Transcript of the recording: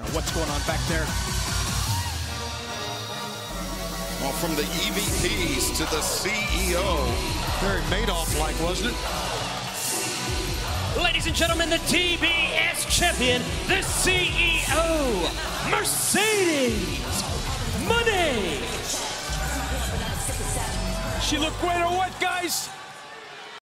Now What's going on back there? Well, from the EVPs to the CEO. Very Madoff-like, wasn't it? Ladies and gentlemen, the TBS champion, the CEO, Mercedes Moné. She looked great or what, guys?